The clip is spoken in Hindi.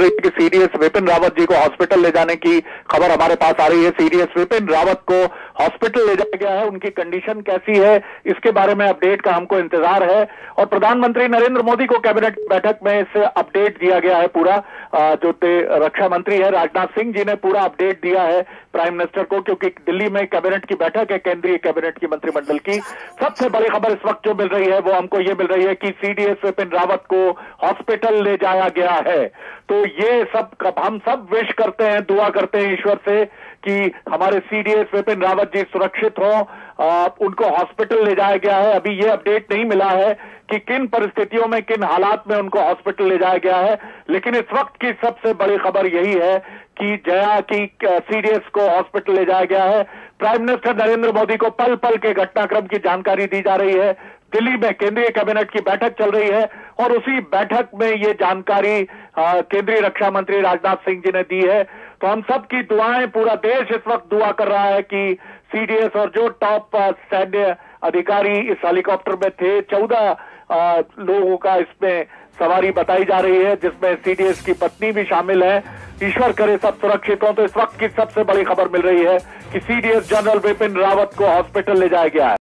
रही है कि सीडीएस विपिन रावत जी को हॉस्पिटल ले जाने की खबर हमारे पास आ रही है। सीडीएस विपिन रावत को हॉस्पिटल ले जाया गया है, उनकी कंडीशन कैसी है, इसके बारे में अपडेट का हमको इंतज़ार है। और प्रधानमंत्री नरेंद्र मोदी को कैबिनेट बैठक में इस अपडेट दिया गया है पूरा। जो रक्षा मंत्री है, राजनाथ सिंह जी ने पूरा अपडेट दिया है प्राइम मिनिस्टर को, क्योंकि दिल्ली में कैबिनेट की बैठक है, केंद्रीय कैबिनेट की मंत्रिमंडल की। सबसे बड़ी खबर इस वक्त जो मिल रही है, वो हमको ये मिल रही है कि सीडीएस विपिन रावत को हॉस्पिटल ले जाया गया है। तो ये सब, हम सब विश करते हैं, दुआ करते हैं ईश्वर से कि हमारे सीडीएस विपिन रावत जी, सुरक्षित हो। उनको हॉस्पिटल ले जाया गया है। अभी ये अपडेट नहीं मिला है कि किन परिस्थितियों में, किन हालात में उनको हॉस्पिटल ले जाया गया है। लेकिन इस वक्त की सबसे बड़ी खबर यही है कि जया की सीडीएस को हॉस्पिटल ले जाया गया है। प्राइम मिनिस्टर नरेंद्र मोदी को पल पल के घटनाक्रम की जानकारी दी जा रही है। दिल्ली में केंद्रीय कैबिनेट की बैठक चल रही है। और उसी बैठक में ये जानकारी केंद्रीय रक्षा मंत्री राजनाथ सिंह जी ने दी है। तो हम सब की दुआएँ, पूरा देश इस वक्त दुआ कर रहा है कि सीडीएस और जो टॉप सैन्य अधिकारी इस हेलीकॉप्टर में थे, चौदह लोगों का इसमें सवारी बताई जा रही है, जिसमें सीडीएस की पत्नी भी शामिल है। ईश्वर करे सब सुरक्षित हो तो इस वक्त की सबसे बड़ी खबर मिल रही है कि सीडीएस जनरल विपिन रावत को हॉस्पिटल ले जाया गया है।